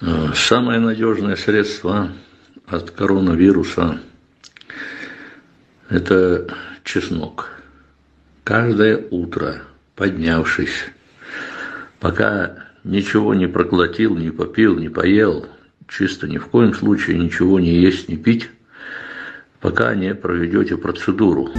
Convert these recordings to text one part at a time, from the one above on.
Самое надежное средство от коронавируса – это чеснок. Каждое утро, поднявшись, пока ничего не проглотил, не попил, не поел, чисто ни в коем случае ничего не есть, не пить, пока не проведете процедуру.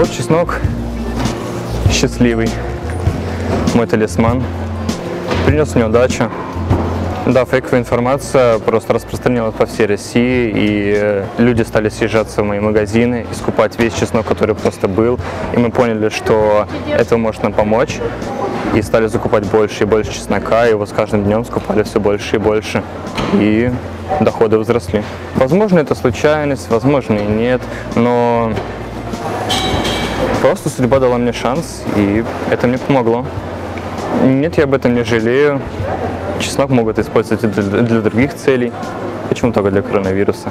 Вот чеснок счастливый, мой талисман. Принес мне удачу. Да, фейковая информация просто распространилась по всей России, и э, люди стали съезжаться в мои магазины и скупать весь чеснок, который просто был. И мы поняли, что это может нам помочь, и стали закупать больше и больше чеснока, и его с каждым днем скупали все больше и больше. И доходы возросли. Возможно, это случайность, возможно и нет, но Просто судьба дала мне шанс, и это мне помогло. Нет, я об этом не жалею. Чеснок могут использовать для, для других целей. Почему только для коронавируса?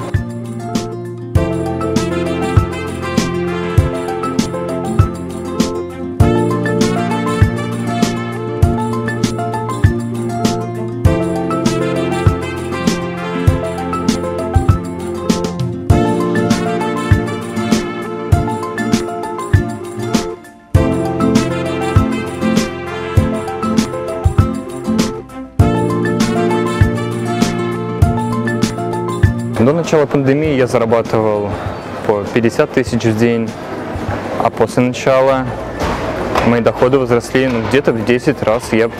До начала пандемии я зарабатывал по 50 тысяч в день, а после начала мои доходы возросли ну, где-то в 10 раз. Я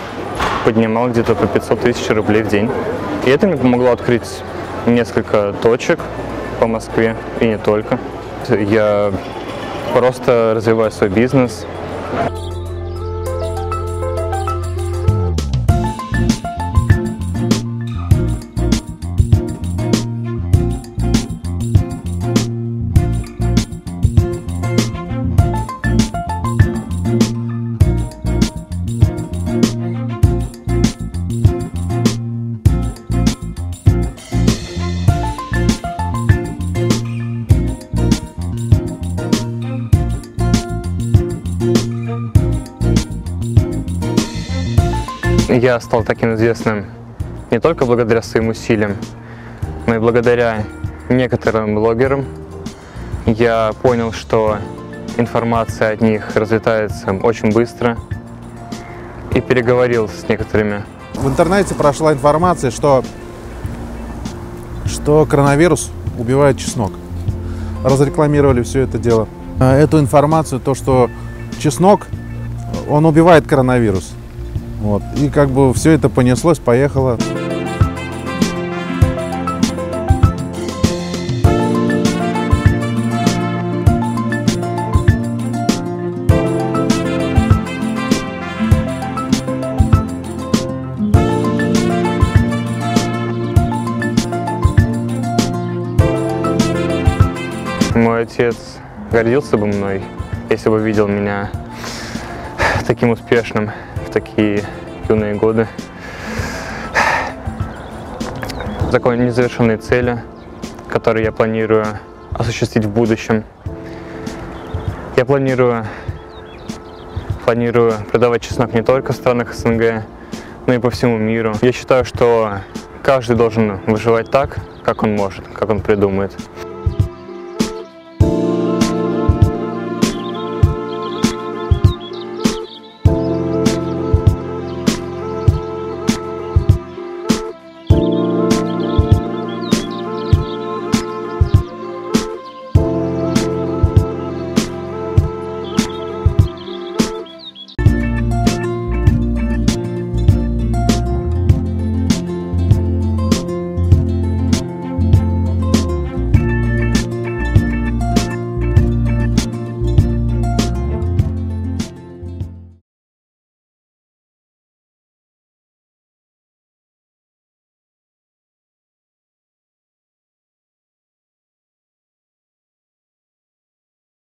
поднимал где-то по 500 тысяч рублей в день. И это мне помогло открыть несколько точек по Москве и не только. Я просто развиваю свой бизнес. Я стал таким известным не только благодаря своим усилиям, но и благодаря некоторым блогерам. Я понял, что информация от них разлетается очень быстро и переговорил с некоторыми. В интернете прошла информация, что, что коронавирус убивает чеснок. Разрекламировали все это дело. Эту информацию, то, что чеснок, он убивает коронавирус. Вот. И как бы все это понеслось, поехало. Мой отец гордился бы мной, если бы видел меня таким успешным в такие юные годы. Такой незавершенные цели, которые я планирую осуществить в будущем. Я планирую, планирую продавать чеснок не только в странах СНГ, но и по всему миру. Я считаю, что каждый должен выживать так, как он может, как он придумает.